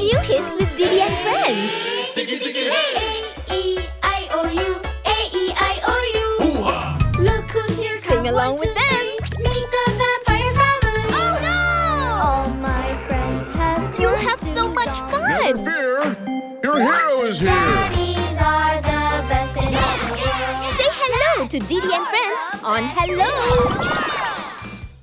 new hits with Didi and friends. A-E-I-O-U, A-E-I-O-U. Hoo-ha! Look who's here, Sing along with them. so much fun! Fear! Your hero is here! Daddies are the best in yeah, yeah, yeah. Say hello to Didi and friends on Hello!